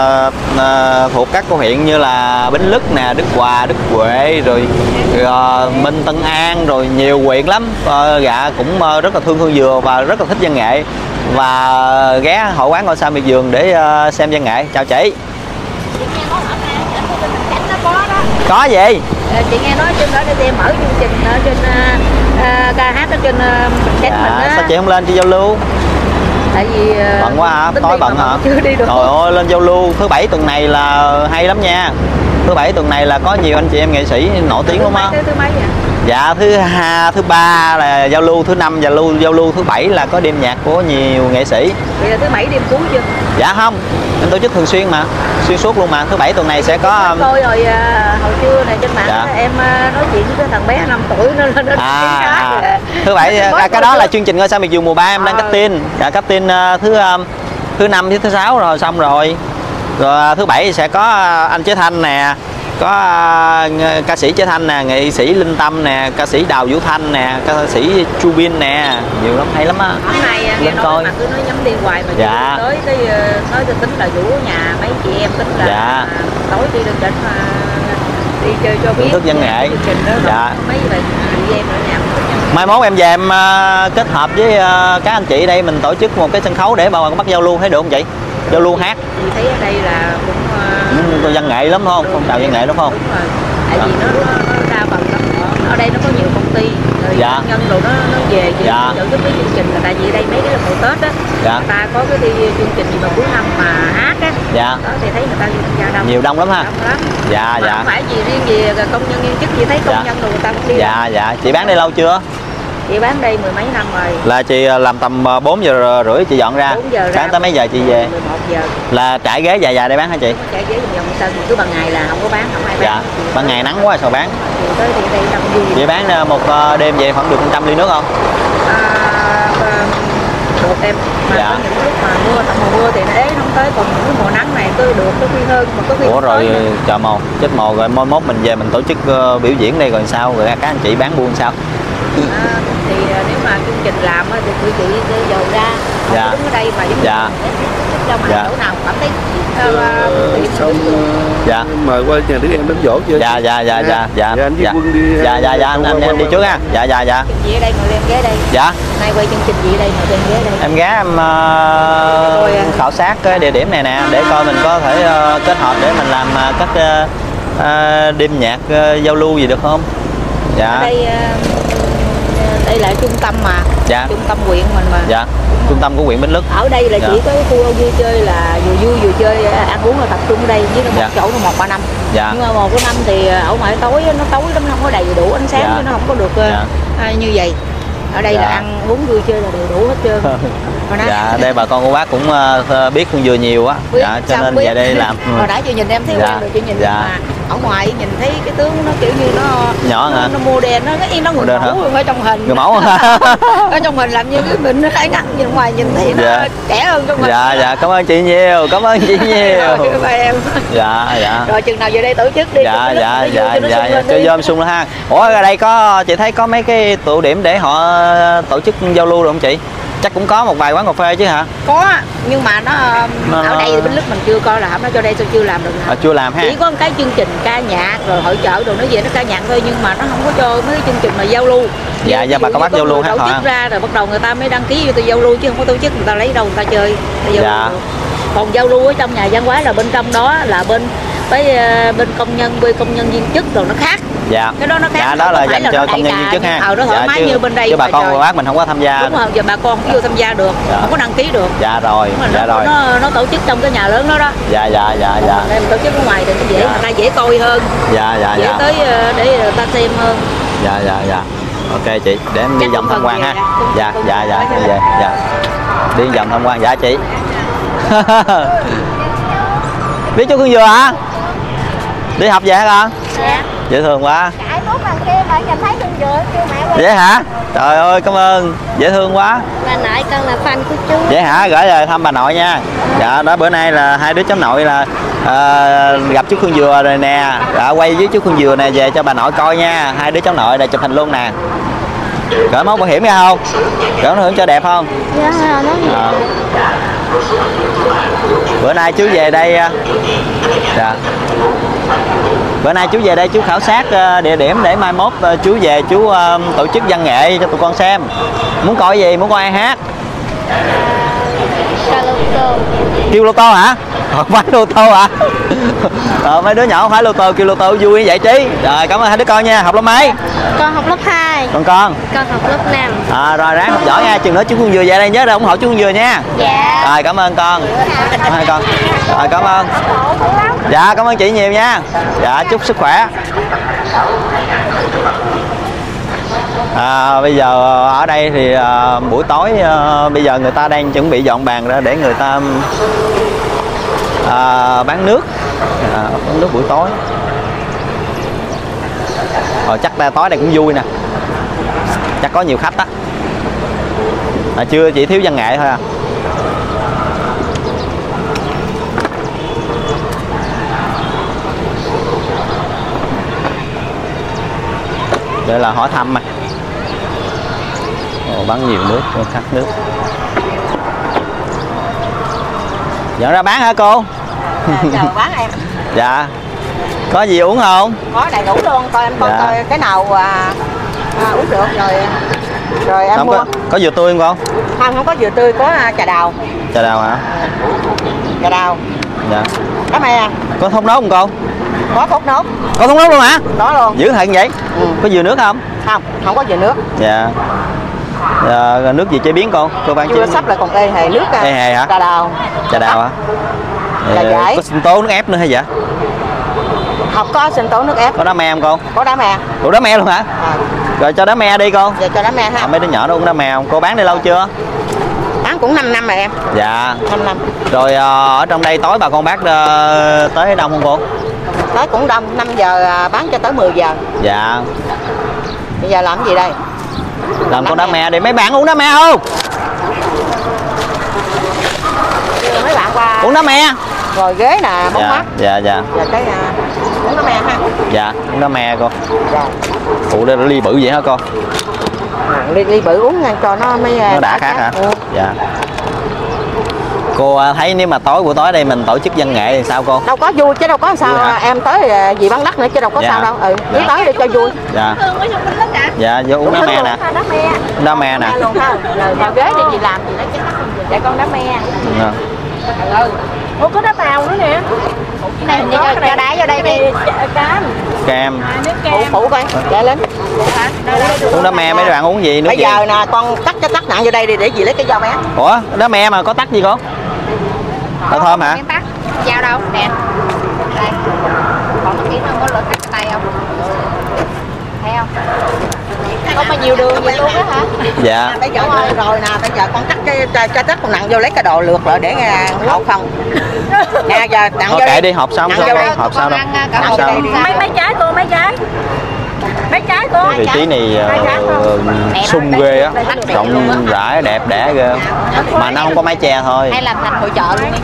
thuộc các cô huyện như là Bến Lức nè Đức Hòa Đức Huệ rồi ờ, Minh Tân An rồi nhiều huyện lắm. Dạ cũng rất là thương Hương Dừa và rất là thích văn nghệ. Và ghé hội quán ngôi sao miệt vườn để xem văn nghệ. Chào chị. Có gì? Chị nghe nói trên đó để mở chương trình ở trên à, ca hát ở trên cánh mình dạ, á. sao chị không lên đi giao lưu tại vì à, bận quá hả? tối bận hả? chưa đi được. Trời ơi lên giao lưu. Thứ bảy tuần này là hay lắm nha thứ bảy tuần này là có nhiều anh chị em nghệ sĩ nổi tiếng lắm á. Thứ mấy vậy dạ thứ hai thứ ba là giao lưu thứ năm giao lưu giao lưu thứ bảy là có đêm nhạc của nhiều nghệ sĩ. Vậy là thứ bảy đêm cuối chưa? Dạ không em tổ chức thường xuyên mà xuyên suốt luôn mà. Thứ bảy tuần này sẽ có coi rồi à, hồi trưa này trên mạng Dạ. em à, nói chuyện với cái thằng bé 5 tuổi nó nó nó à, hát thứ bảy à, cái đó là chương trình ngôi sao miệt vườn mùa ba em đang Ờ. cấp tin dạ cấp tin à, thứ um, thứ năm với thứ sáu rồi xong rồi rồi à, thứ bảy sẽ có à, anh Chế Thanh nè có à, ca sĩ Chế Thanh nè nghệ sĩ Linh Tâm nè ca sĩ Đào Vũ Thanh nè ca sĩ Chu Bin nè nhiều lắm hay lắm á hôm nay Lên nói coi. mà cứ nói nhắm đi hoài mà Dạ. tới cái ờ, nói cho tính là vũ nhà mấy chị em tính là Dạ. tối đi được đến mà đi chơi cho biết thức văn nghệ. đó Dạ. mấy bạn chị em ở nhà mai mốt em về em kết hợp với các anh chị đây mình tổ chức một cái sân khấu để bà con bắt giao lưu thấy được không chị giao lưu hát. Chị thấy ở đây là cũng ừ, văn nghệ lắm không? phong trào văn nghệ phải không? đúng rồi. Tại vì nó, nó, nó đa phần lắm ở đây nó có nhiều công ty rồi Dạ. nhân đồ nó nó về về Dạ. chức mấy chương trình là tại vì đây mấy cái lần mùa tết á. Dạ. Người ta có cái đi chương trình gì mà cuối năm mà hát á. Dạ. Đó thì thấy người ta tham gia đông. Nhiều đông lắm ha. Đông lắm. Dạ mà dạ. không phải gì riêng gì công nhân viên chức chị thấy công Dạ. nhân rồi người ta cũng đi dạ dạ. Chị bán đây lâu chưa chị bán đây mười mấy năm rồi. Là chị à, làm tầm à, 4 giờ rưỡi chị dọn ra. 4 giờ ra sáng tới mấy giờ chị về? 11 giờ. Là trải ghế dài dài để bán hả chị? Chạy ghế vòng sân cứ ban ngày là không có bán không ai bán. Dạ Chiều ban ngày nắng quá sao bán? Tới thì đây đông vui chị bán à, một à, đêm về khoảng được 100 ly nước không? À, được em. Mà Dạ. có những lúc mà mưa tầm mùa mưa thì nó ế không tới còn những mùa nắng này cứ được có khi hơn mà có khi ủa rồi chờ mồ chết mồ rồi mốt mốt mình về mình tổ chức ờ, biểu diễn đây rồi sao? Rồi các anh chị bán buôn sao à, thì à, nếu mà chương trình làm á, thì chị sẽ dời ra không Dạ. đứng ở đây mà giống Dạ. cho mà Dạ. chỗ nào cảm thấy uh, xong Dạ. mời qua nhà đứa em đánh dỗ chưa? Dạ dạ dạ dạ dạ. Dạ, anh dạ. Quân đi, dạ dạ dạ anh, anh, anh đi trước ha. Dạ dạ dạ. Gì ở đây? Ngồi lên ghế đây. Dạ. Nay quay chương trình gì ở đây? Ngồi lên ghế đây. Em ghé em ờ, à. khảo sát cái địa điểm này nè để coi mình có thể ờ, kết hợp để mình làm ờ, các ờ, ờ, đêm nhạc ờ, giao lưu gì được không? Ở dạ đây à, đây là trung tâm mà dạ trung tâm huyện mình mà dạ trung tâm của huyện Bến Lức ở đây là Dạ. chỉ có cái khu vui chơi là vừa vui vừa chơi ăn uống là tập trung ở đây với nó một Dạ. chỗ là một ba năm dạ nhưng mà một cái năm thì à, ở ngoài tối nó tối lắm nó không có đầy đủ ánh sáng Dạ. nó không có được à, Dạ. à, như vậy ở đây Dạ. là ăn uống vui chơi là đầy đủ hết trơn dạ đây bà con cô bác cũng ờ, biết con dừa nhiều á dạ cho nên biết. về đây làm hồi nãy chị nhìn em thấy Dạ. quen rồi chị nhìn Dạ. mà ở ngoài nhìn thấy cái tướng nó kiểu như nó nhỏ nó, hả? nó đèn nó cái nó người Modern hả? mẫu luôn ở trong hình. Người mẫu ở trong hình làm như cái mình nó thấy ngắt nhìn ngoài nhìn thấy nó Dạ. trẻ hơn trong hình. Dạ dạ cảm ơn chị nhiều cảm ơn chị nhiều. rồi em. Dạ dạ. Rồi chừng nào về đây tổ chức đi dạ dạ vui, dạ cho nó dạ sung cho lên ha. Ủa ở đây có chị thấy có mấy cái tụ điểm để họ tổ chức giao lưu được không chị chắc cũng có một vài quán cà phê chứ hả? Có nhưng mà nó Nó- ở đây bên lúc mình chưa coi là nó cho đây sao chưa làm được à, hả chưa làm ha. Chỉ có một cái chương trình ca nhạc rồi hội chợ rồi nó về nó ca nhạc thôi nhưng mà nó không có cho mấy cái chương trình mà giao lưu. Dạ, dạ, bà có bắt giao lưu hát tổ chức ra rồi bắt đầu người ta mới đăng ký vô tôi giao lưu chứ không có tổ chức người ta lấy đâu người ta chơi. Ta giao Dạ. lưu còn giao lưu ở trong nhà văn hóa là bên trong đó là bên với ờ, bên công nhân bên công nhân viên chức rồi nó khác dạ. Cái đó nó khác dạ đó là dành cho nó công nhân viên chức ha. Ờ, nó thoải dạ, mái như bên đây chứ bà con bác mình không có tham gia. Đúng rồi giờ bà con không vô tham gia được. Dạ. không có đăng ký được. Dạ rồi dạ nó, rồi. nó nó tổ chức trong cái nhà lớn đó đó. Dạ dạ dạ dạ. Nên tổ chức ở ngoài thì nó dễ Dạ. người ta dễ coi hơn. Dạ dạ dễ dạ tới ờ, để người ta xem hơn. Dạ dạ dạ. Ok chị để em đi vòng cũng tham quan ha. dạ, cũng- dạ cũng- dạ dạ cũng- đi về dạ. Đi vòng tham quan. Dạ chị. Biết chú Cương Dừa hả? Đi học về hả con? Dạ dễ thương quá. Cãi nút đằng kia mà nhìn thấy thương dừa kêu mẹ qua. vậy hả? Trời ơi cảm ơn. Dễ thương quá. Bà nội con là fan của chú. vậy hả? Gửi lời thăm bà nội nha. Dạ đó bữa nay là hai đứa cháu nội là à, gặp chú Khương Dừa rồi nè. Đã quay với chú Khương Dừa nè về cho bà nội coi nha. Hai đứa cháu nội đây chụp hình luôn nè. Gửi món bảo hiểm ra không? Gửi bảo hiểm cho đẹp không? Dạ, nó Ờ. bữa nay chú về đây à, dạ bữa nay chú về đây chú khảo sát ờ, địa điểm để mai mốt ờ, chú về chú ờ, tổ chức văn nghệ cho tụi con xem. Muốn coi gì muốn coi ai hát? Kêu lô tô hả Ờ, phải lô tô hả? Ờ, mấy đứa nhỏ không phải lô tô kêu lô tô vui giải trí rồi cảm ơn hai đứa con nha. Học lớp mấy? Con học lớp 2, con con? Con học lớp 5. à, rồi ráng học giỏi nha. Chừng nữa chú Phương Dừa về đây nhớ là ủng hộ chú Phương Dừa nha. Dạ. rồi cảm ơn con. Cảm ơn hai con. Rồi cảm ơn. Dạ cảm ơn chị nhiều nha. Dạ chúc sức khỏe. À, bây giờ ở đây thì à, buổi tối à, bây giờ người ta đang chuẩn bị dọn bàn ra để người ta à, bán nước. À, bán nước buổi tối. Rồi chắc là tối này cũng vui nè. Chắc có nhiều khách á. À, chưa chỉ thiếu văn nghệ thôi à. Đây là hỏi thăm mà. Ồ, bán nhiều nước khát nước dẫn ra bán hả cô? Chào bán em. Dạ. Có gì uống không? Có đầy đủ luôn coi em coi Dạ. coi cái nào à, à, uống được rồi rồi em không mua. có có dừa tươi không con không không có dừa tươi có à, trà đào. Trà đào hả? Trà đào. Dạ. Cá me có thốt nốt không con có cốt nốt. Có thốt nốt luôn hả? Có luôn. Dữ thật vậy? Ừ. có dừa nước không? Không không có dừa nước. Dạ dạ, rồi nước gì chế biến con? Cô bán chưa sắp lại còn ê hề nước à, Ê hề hả? trà đào. Trà đào hả? Trà Ờ, giải. có sinh tố nước ép nữa hay dạ? Không có sinh tố nước ép. Có đá me không con? Có đá me. Ủa đá me luôn hả? À, rồi cho đá me đi con. Giờ cho đá me à, ha mấy đứa nhỏ nó uống đá me không? Cô bán đây lâu chưa? Bán cũng 5 năm rồi em. Dạ. 5 năm. Rồi ờ, ở trong đây tối bà con bác ờ, tới đông không cô? Tới cũng đông. 5 giờ à, bán cho tới 10 giờ. Dạ. Bây giờ làm gì đây làm con đá me. me đi. Mấy bạn uống đá me không? Mấy bạn qua. Uống đá me ngồi ghế nè bóng dạ mát dạ dạ. Giờ cái à, uống đá me ha. Dạ uống đá me con dạ. Ủ đây ly bự vậy hả con À, ly, ly bự uống cho nó mới à, nó đã khác. hả? Ừ. dạ cô à, thấy nếu mà tối buổi tối đây mình tổ chức văn nghệ thì sao cô? Đâu có vui chứ đâu có sao hả? em tới à, gì bán đất nữa chứ đâu có Dạ. sao đâu. Ừ cứ Dạ. tới đi cho vui. Dạ. Dạ vô uống đá me nè. đá me. Nè. Vào ghế đi gì làm gì lấy cái đất không vậy con đá me. Dạ. ừ Ủa có đá bào nữa nè. Cái này hình như cho, cho đá vô đây đi. Cam. Nước phụ phụ coi để lên. Uống đá me mấy bạn uống gì nước bây giờ nè con cắt cái tắt nặng vô đây đi để gì lấy cái dao bé. Ủa đá me mà có tắc gì con có thơm hả Miếng tắt. Dao đâu? Nè. Đây. Còn cái kiếm không có lượt cắt tay không? Thấy không? Có bao nhiêu đường vậy luôn á hả? dạ bây giờ rồi, rồi nè bây giờ con cắt cái cho, cho tắt con nặng vô lấy cái đồ lượt lại để nghe hộp không nè giờ nặng thôi vô kệ đi hộp xong hộp à, cả hộp đi. Mấy mấy trái cô mấy trái vị trí này ờ, sung ghê á. Rộng rãi đẹp đẽ ghê. Mà nó không có mái che thôi. Hay làm thành hội chợ luôn đi.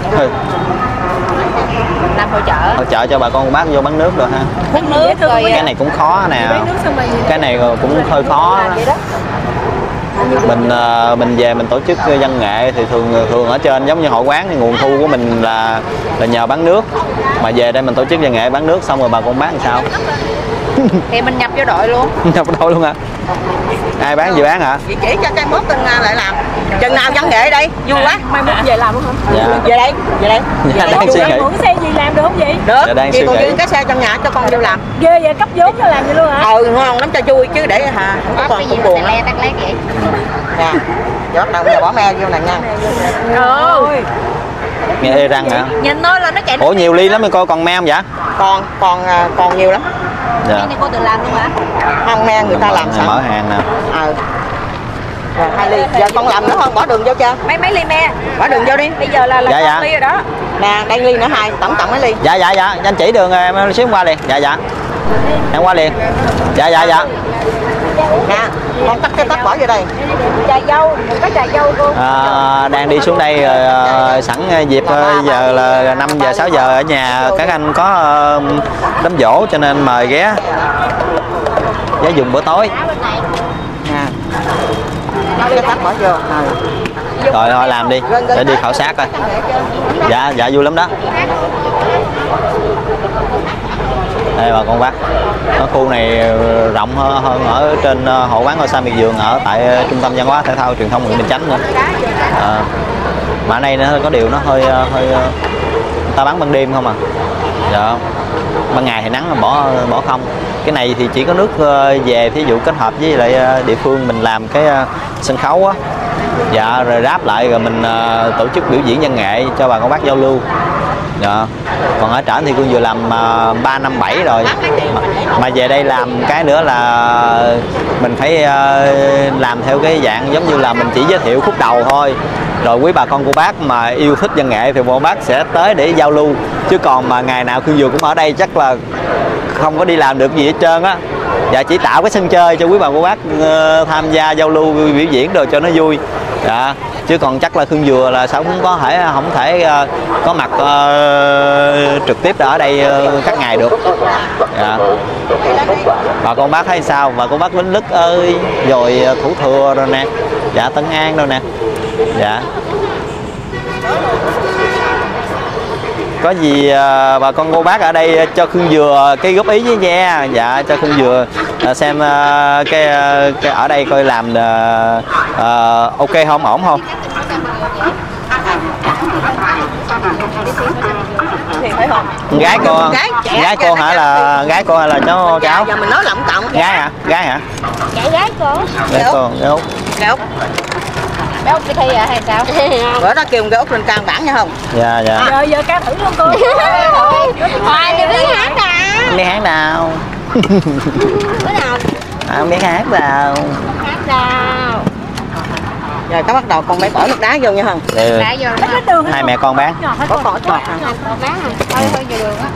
Làm hội chợ. hỗ trợ cho bà con bác vô bán nước rồi ha. Hút nước rồi. cái này cũng khó nè. Cái này cũng hơi khó. Mình ờ, mình về mình tổ chức văn nghệ thì thường thường ở trên giống như hội quán thì nguồn thu của mình là là nhờ bán nước. Mà về đây mình tổ chức văn nghệ bán nước xong rồi bà con bán làm sao Thì mình nhập vô đội luôn. nhập đâu luôn hả? Ai bán gì bán hả? Chị chỉ cho cái mốt tên à, lại làm. Chừng nào văn nghệ đây vui quá. Mai mốt về làm luôn hả? dạ. Về đây về đây. Dạ đang suy nghĩ. Mượn xe gì làm được không vậy? được. Dạ, đang chị suy còn cái xe trong nhà cho con vô làm. Ghê vậy cấp vốn cho làm vậy luôn hả? ừ ngon lắm cho vui chứ để hà không có gì cũng buồn lắm. nè giờ bắt đầu bây giờ bỏ me vô này nha. Rồi nghe ê răng hả? Nhìn thôi là nó chạy ủa nhiều ly lắm mà coi còn me không vậy? Còn còn à, còn nhiều lắm dạ. Cái này cô tự làm luôn hả? không me người ta làm mở sẵn hàng nè. Ờ rồi hai ly. Giờ con làm nữa không bỏ đường vô chưa? Mấy mấy ly me. bỏ đường vô đi. Bây giờ là là Dạ, dạ. ly rồi đó. Nè đây ly nữa hai. Tổng cộng mấy ly? Dạ dạ dạ. Anh chỉ đường em xíu qua liền. Dạ dạ. Em qua liền. Dạ dạ dạ Nè, con cắt cái tóc bỏ vô đây. Trà dâu, một cái trà dâu cô. à, đang đi xuống đây rồi à, sẵn dịp à, giờ là 5 giờ 6 giờ ở nhà các anh có đám dỗ cho nên mời ghé ghé dùng bữa tối Nè. Cái tóc bỏ vô. Ờ. rồi thôi làm đi để đi khảo sát coi dạ dạ vui lắm đó đây bà con bác. Ở khu này rộng hơn, hơn ở trên ờ, hội hộ quán ngôi sao miệt vườn ở tại ờ, trung tâm văn hóa thể thao truyền thông huyện bình chánh nữa. À, mà ở đây nó có điều nó hơi hơi ta bán ban đêm không à? Dạ. Ban ngày thì nắng là bỏ bỏ không. Cái này thì chỉ có nước về thí dụ kết hợp với lại địa phương mình làm cái sân khấu á. Dạ rồi ráp lại rồi mình tổ chức biểu diễn văn nghệ cho bà con bác giao lưu dạ. Còn ở trển thì cương vừa làm uh, 3 năm 7 rồi. Mà, mà về đây làm cái nữa là mình phải ờ, làm theo cái dạng giống như là mình chỉ giới thiệu khúc đầu thôi. Rồi quý bà con cô bác mà yêu thích văn nghệ thì bọn bác sẽ tới để giao lưu. Chứ còn mà ngày nào cương vừa cũng ở đây chắc là không có đi làm được gì hết trơn á. Dạ chỉ tạo cái sân chơi cho quý bà cô bác ờ, tham gia giao lưu biểu diễn rồi cho nó vui dạ chứ còn chắc là khương dừa là sao cũng có thể không thể uh, có mặt uh, trực tiếp ở đây uh, các ngày được. Dạ. Bà con bác thấy sao? Bà con bác lính Lức ơi rồi Thủ Thừa rồi nè. Dạ Tân An đâu nè. Dạ. Có gì à, bà con cô bác ở đây cho Khương Dừa cái góp ý với nha. Dạ cho Khương Dừa à, xem à, cái, à, cái ở đây coi làm à, à, ok không ổn không? Gái cô Gái trẻ, gái cô hả là gái cô hay là cháu cháu? Giờ mình nói lộng cộng. gái hả? Gái hả? Gái cô. gái cô gái út. Gái Út. Bé Út đi thi à hay sao? Bữa đó kêu gái Út lên căn bản nha không? dạ dạ Giờ giờ ca thử luôn cô. Hoài đi biết hát nào. không biết hát nào Bữa nào à, không biết hát nào hát nào. Rồi có bắt đầu con phải bỏ nước đá vô nha không? Để Đã vô rồi. hai mẹ con bán Có ít ngọt? Còn bán à? Thôi thôi vô đường á.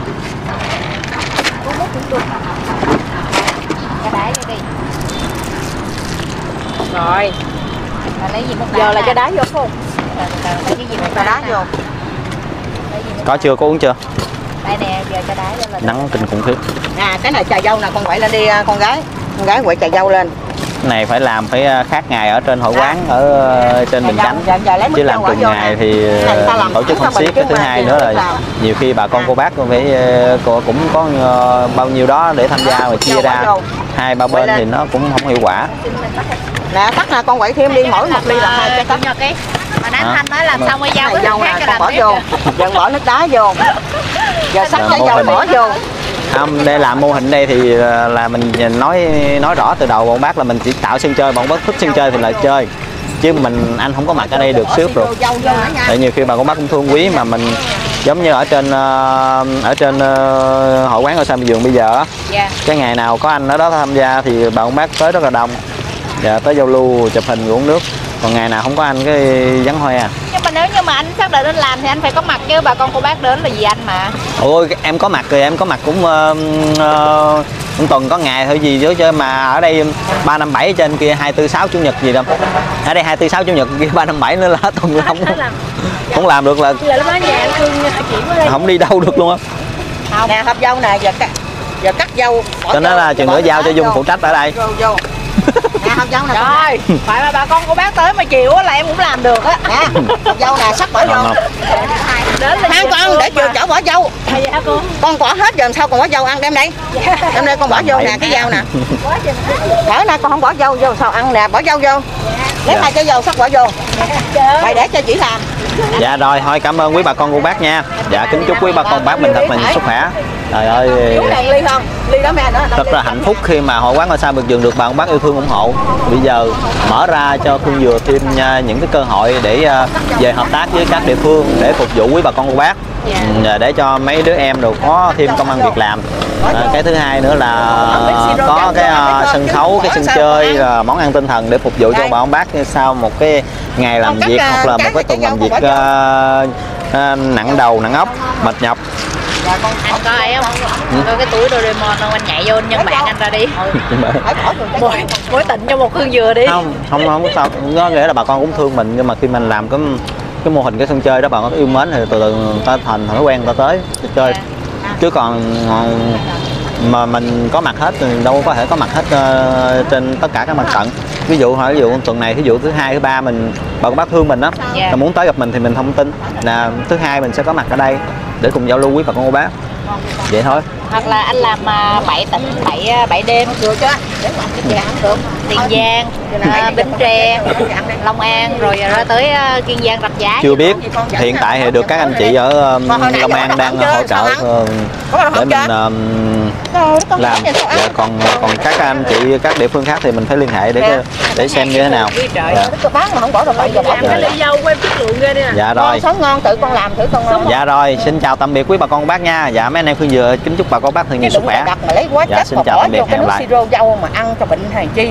Uống nước cũng được. Cho đá vô đi. Rồi, Mà lấy gì đá giờ là cho đá vô không? Lấy cái gì múc Cho đá vô. Có chưa có uống chưa? Đây nè, giờ cho đá vô là nắng kinh khủng khiếp. Nè, cái này trà dâu nè, con quậy lên đi à, con gái. Con gái quậy trà dâu lên. Này phải làm phải à, khác ngày ở trên hội quán ở ờ, trên bình chánh. chứ làm cùng ngày thì tổ chức không xiết cái thứ hai nữa là nhiều khi bà con cô bác cũng phải cô cũng có bao nhiêu đó để tham gia mà chia ra. hai ba bên thì nó cũng không hiệu quả Nè, tắt nè, con quậy thêm đi, mỗi một ly là hai cái tắt. nhật đi. Mà? Đăng Thanh nói làm xong Cái dâu này dâu nè, con bỏ vô. Giờ bỏ nước đá vô. Giờ sắc Là cái mô dâu hình. bỏ vô. không để làm mô hình đây thì ờ, là mình nói nói rõ từ đầu bọn bác là mình chỉ tạo sân chơi bọn bác thích sân chơi thì là chơi chứ mình anh không có mặt ở đây được xước rồi tại nhiều khi bà con bác cũng thương quý mà mình giống như ở trên ờ, ở trên ờ, hội quán ở Sam Vườn bây giờ á, Dạ. cái ngày nào có anh ở đó tham gia thì bà con bác tới rất là đông dạ tới giao lưu chụp hình uống nước. Còn ngày nào không có anh cái vắng hoe à? Nhưng mà nếu như mà anh xác định anh làm thì anh phải có mặt chứ bà con cô bác đến là gì anh mà. ôi em có mặt rồi em có mặt cũng ờ, ờ, một tuần có ngày thôi gì chứ chứ mà ở đây ba năm bảy trên kia hai tư sáu chủ nhật gì đâu. Ở đây hai tư sáu chủ nhật kia ba năm bảy nữa là tuần là không không làm được là Giờ lúc đó nhà anh Cương chỉ qua đây. không đi đâu được luôn á. Nè, hộp dâu nè, giờ cắt giờ cắt dâu cho nên là chừng nữa giao cho dung phụ trách ở đây. Vô vô nè hộp dâu nè Rồi, phải mà bà con cô bác tới mà chịu á là em cũng làm được á. nè dâu nè sắc bỏ vô không? Chịu con để mà. chưa chở bỏ dâu. Dạ cô. con. Bỏ hết giờ sao còn bỏ dâu ăn đem đây đem đây con bỏ vô nè cái dâu nè. Bỏ nè. Con không bỏ dâu vô sao ăn nè bỏ dâu vô. Lấy Dạ. hai cái dâu sắc bỏ vô. Mày để cho chị làm. Dạ rồi thôi cảm ơn quý bà con cô bác nha. Dạ kính chúc quý bà con bác mình thật mình sức khỏe trời ơi. Ly không? Ly đó mẹ nữa rất là hạnh phúc khi mà hội quán ngôi sao biệt dường được bà con bác yêu thương ủng hộ. Bây giờ mở ra cho Khương Dừa thêm nha, những cái cơ hội để à, về hợp tác với các địa phương để phục vụ quý bà con cô bác. Ừ, để cho mấy đứa em đều có thêm công ăn việc làm. À, cái thứ hai nữa là có cái à, sân khấu cái sân chơi là món ăn tinh thần để phục vụ cho bà con bác sau một cái ngày làm việc hoặc là một cái tuần làm việc à, à, nặng đầu nặng óc mệt nhọc anh có ấy không có cái túi Doraemon không anh nhảy vô anh nhân mạng anh ra đi. Mối mối tình cho một hương dừa đi. Không không không có sao. Có nghĩa là bà con cũng thương mình nhưng mà khi mình làm cái cái mô hình cái sân chơi đó bà con yêu mến thì từ từ người ta thành thói quen người ta tới chơi. Chứ còn ờ, mà mình có mặt hết thì đâu có thể có mặt hết ờ, trên tất cả các mặt trận. Ví dụ hỏi ví dụ tuần này ví dụ thứ hai thứ ba mình bà con bác thương mình á Dạ. là muốn tới gặp mình thì mình thông tin là thứ hai mình sẽ có mặt ở đây để cùng giao lưu với bà con cô bác. Vậy thôi hoặc là anh làm à, bảy tỉnh bảy à, bảy đêm. Được chưa? Để mà ăn cái ăn được. Tiền giang à, bến tre long an rồi ra tới kiên giang rạch giá. Chưa biết. hiện tại thì được các anh chị ở um, Long An đang hỗ trợ ờ, để mình um, làm. dạ, còn còn các anh chị các địa phương khác thì mình phải liên hệ để để xem như thế nào. Dạ. Dạ, nè dạ. rồi. Ngon, ngon tự con làm thử con ngon. Dạ rồi xin chào tạm biệt quý bà con bác nha. Dạ mấy anh em phương dừa kính chúc bà con cô bác nhiều cái sức khỏe đặt mà lấy quá Dạ, chất xin mà chào bỏ tạm biệt, hẹn nước lại. siro dâu mà ăn cho bệnh hàng chi